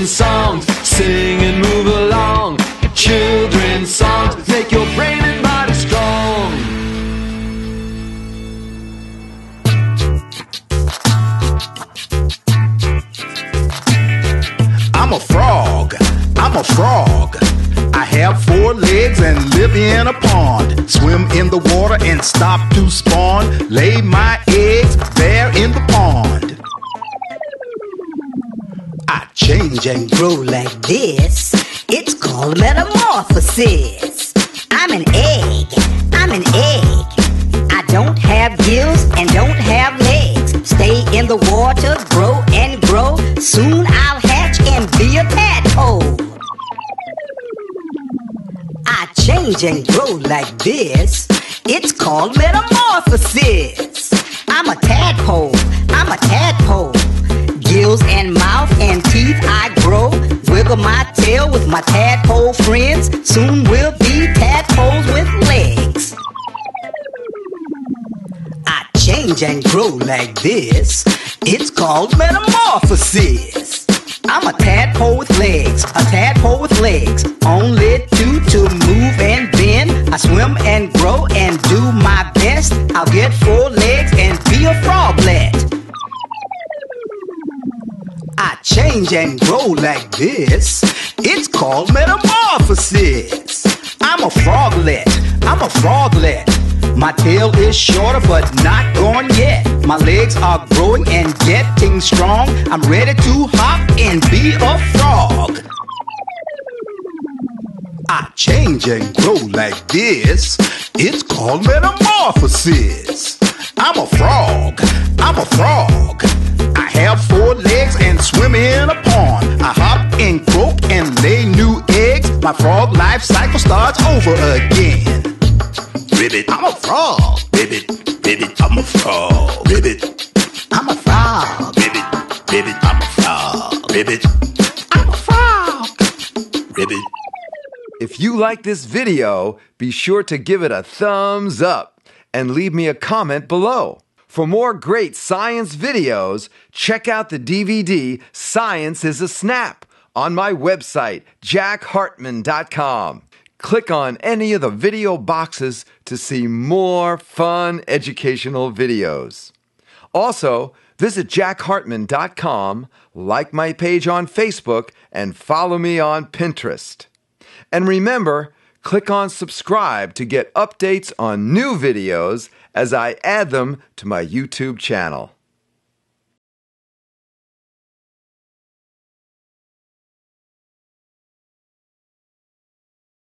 Children's songs, sing and move along. Children's songs make your brain and body strong. I'm a frog. I'm a frog. I have four legs and live in a pond. Swim in the water and stop to spawn. Lay my eggs there in the pond. Change and grow like this. It's called metamorphosis. I'm an egg. I'm an egg. I don't have gills and don't have legs. Stay in the water, grow and grow. Soon I'll hatch and be a tadpole. I change and grow like this. It's called metamorphosis. I'm a tadpole. With my tadpole friends. Soon we'll be tadpoles with legs. I change and grow like this. It's called metamorphosis. I'm a tadpole with legs, a tadpole with legs. Only two to change and grow like this. It's called metamorphosis. I'm a froglet. I'm a froglet. My tail is shorter but not gone yet. My legs are growing and getting strong. I'm ready to hop and be a frog. I change and grow like this. It's called metamorphosis. Lay new eggs. My frog life cycle starts over again. Ribbit, I'm a frog. Ribbit, ribbit, I'm a frog. Ribbit, I'm a frog. Ribbit, ribbit, I'm a frog. Ribbit, I'm a frog. Ribbit. If you like this video, be sure to give it a thumbs up and leave me a comment below. For more great science videos, check out the DVD Science is a Snap on my website, jackhartmann.com. Click on any of the video boxes to see more fun educational videos. Also, visit jackhartmann.com, like my page on Facebook, and follow me on Pinterest. And remember, click on subscribe to get updates on new videos as I add them to my YouTube channel.